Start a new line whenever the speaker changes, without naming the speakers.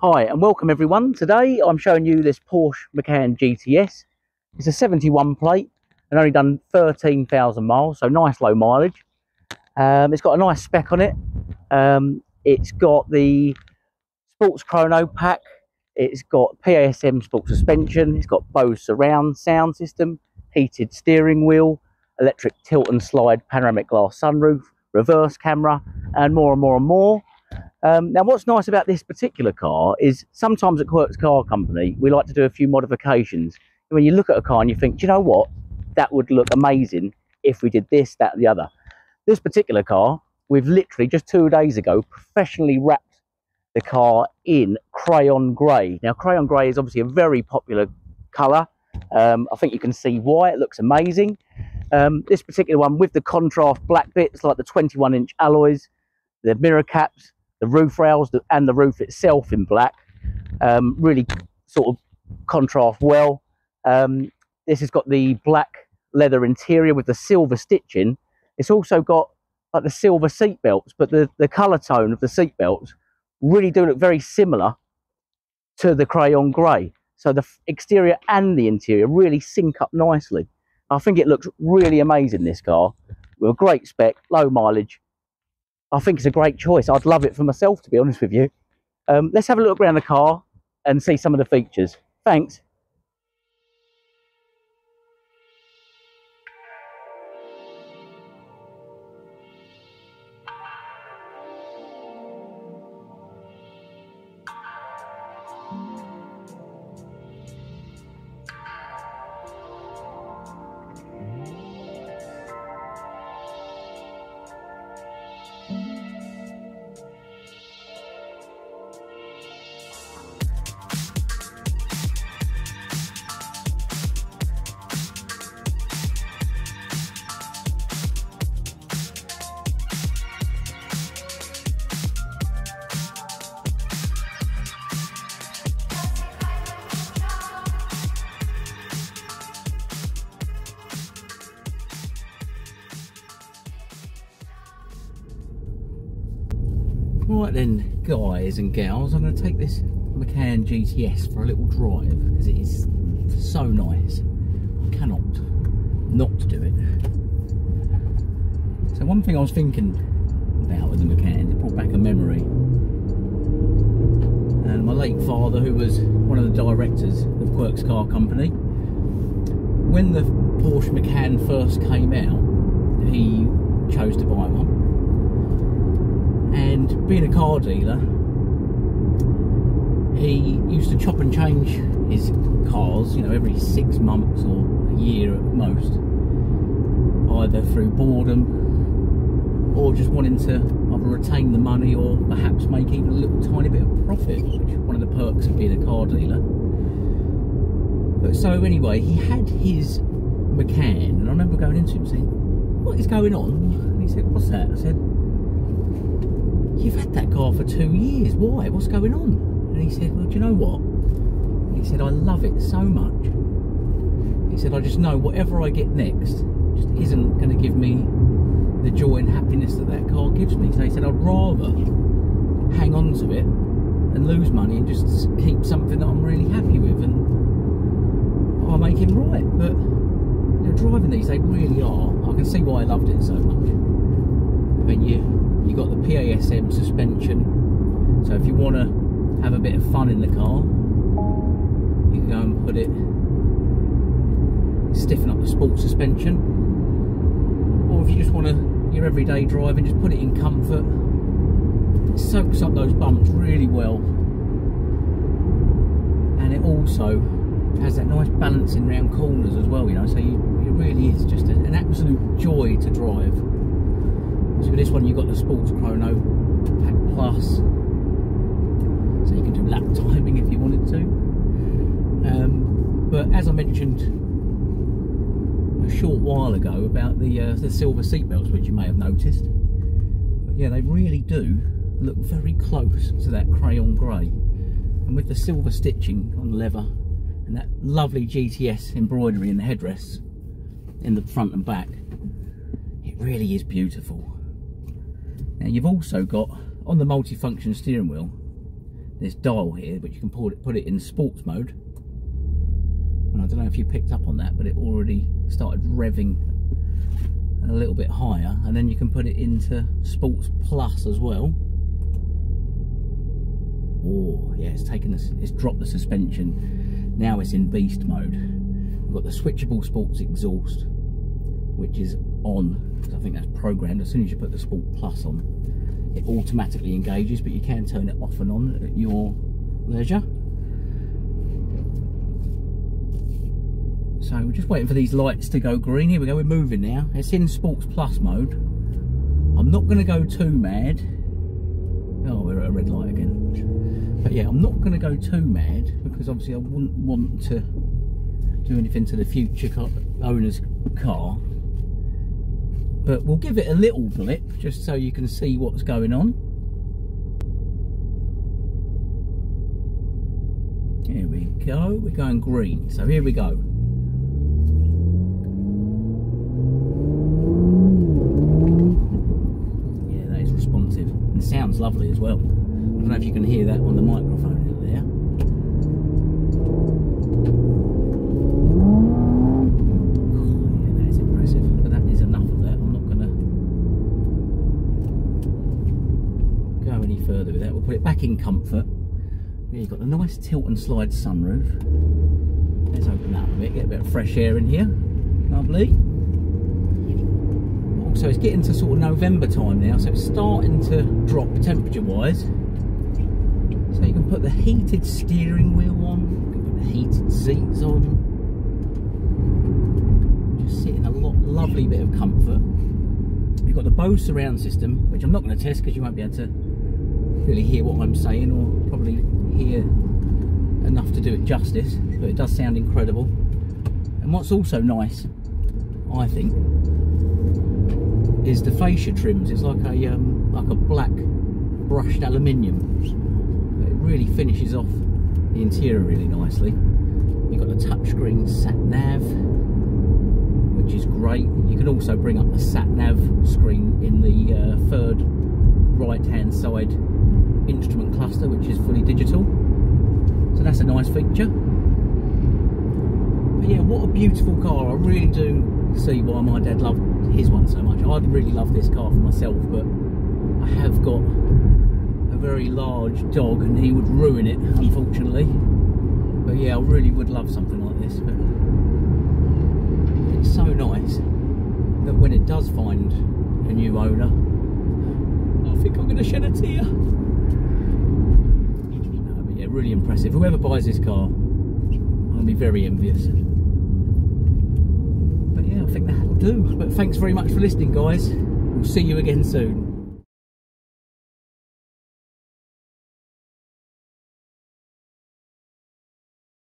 Hi and welcome everyone. Today I'm showing you this Porsche Macan GTS. It's a 71 plate and only done 13,000 miles, so nice low mileage. Um, it's got a nice spec on it. Um, it's got the sports chrono pack. It's got PASM sports suspension. It's got Bose surround sound system, heated steering wheel, electric tilt and slide panoramic glass sunroof, reverse camera, and more and more and more. Um, now, what's nice about this particular car is sometimes at Quirks Car Company, we like to do a few modifications. When you look at a car and you think, do you know what? That would look amazing if we did this, that, the other. This particular car, we've literally just two days ago professionally wrapped the car in crayon grey. Now, crayon grey is obviously a very popular colour. Um, I think you can see why it looks amazing. Um, this particular one with the contrast black bits like the 21 inch alloys, the mirror caps, the roof rails and the roof itself in black um, really sort of contrast well. Um, this has got the black leather interior with the silver stitching. It's also got like the silver seat belts, but the, the colour tone of the seat belts really do look very similar to the crayon grey. So the exterior and the interior really sync up nicely. I think it looks really amazing, this car, with a great spec, low mileage, I think it's a great choice. I'd love it for myself, to be honest with you. Um, let's have a look around the car and see some of the features. Thanks. Right then, guys and gals, I'm going to take this Macan GTS for a little drive because it is so nice. I cannot not do it. So one thing I was thinking about with the Macan, it brought back a memory. And my late father, who was one of the directors of Quirks Car Company, when the Porsche Macan first came out, he chose to buy one and being a car dealer he used to chop and change his cars you know every six months or a year at most either through boredom or just wanting to either retain the money or perhaps make even a little tiny bit of profit which is one of the perks of being a car dealer. But so anyway he had his Macan and I remember going into him saying what is going on? And he said what's that? I said you've had that car for two years. Why? What's going on? And he said, well, do you know what? He said, I love it so much. He said, I just know whatever I get next just isn't going to give me the joy and happiness that that car gives me. So he said, I'd rather hang on to it and lose money and just keep something that I'm really happy with and I'll make him right. But you know, driving these, they really are. I can see why I loved it so much. Mean, you You've got the PASM suspension. So if you want to have a bit of fun in the car, you can go and put it, stiffen up the sports suspension. Or if you just want to, your everyday driving, just put it in comfort. It soaks up those bumps really well. And it also has that nice balancing round corners as well, you know, so you, it really is just a, an absolute joy to drive. So for this one you've got the Sports Chrono Pack Plus. So you can do lap timing if you wanted to. Um, but as I mentioned a short while ago about the, uh, the silver seatbelts, which you may have noticed. But yeah, they really do look very close to that crayon grey. And with the silver stitching on the leather and that lovely GTS embroidery in the headrests in the front and back, it really is beautiful. Now you've also got, on the multifunction steering wheel, this dial here, but you can put it, put it in sports mode. And I don't know if you picked up on that, but it already started revving a little bit higher. And then you can put it into sports plus as well. Oh, yeah, it's taken this, it's dropped the suspension. Now it's in beast mode. We've got the switchable sports exhaust, which is on, because I think that's programmed. As soon as you put the Sport Plus on, it automatically engages, but you can turn it off and on at your leisure. So we're just waiting for these lights to go green. Here we go, we're moving now. It's in Sports Plus mode. I'm not going to go too mad. Oh, we're at a red light again. But yeah, I'm not going to go too mad because obviously I wouldn't want to do anything to the future car, owner's car. But we'll give it a little blip just so you can see what's going on. Here we go, we're going green. So here we go. Yeah, that is responsive and sounds lovely as well. I don't know if you can hear that on the microphone there. further with that. We'll put it back in comfort. Here you've got the nice tilt and slide sunroof. Let's open that up a bit, get a bit of fresh air in here. Lovely. Also, it's getting to sort of November time now, so it's starting to drop temperature wise. So you can put the heated steering wheel on, you can put the heated seats on. Just sit in a lot, lovely bit of comfort. You've got the Bose surround system, which I'm not going to test because you won't be able to really hear what I'm saying or probably hear enough to do it justice but it does sound incredible. And what's also nice I think is the fascia trims. It's like a um, like a black brushed aluminium. It really finishes off the interior really nicely. You've got the touchscreen sat nav which is great. You can also bring up the sat nav screen in the uh, third right hand side instrument cluster which is fully digital. So that's a nice feature. But yeah what a beautiful car. I really do see why my dad loved his one so much. I'd really love this car for myself but I have got a very large dog and he would ruin it unfortunately. But yeah I really would love something like this but it's so nice that when it does find a new owner I think I'm going to shed a tear really impressive. Whoever buys this car, to be very envious. But yeah, I think that'll do. But thanks very much for listening, guys. We'll see you again soon.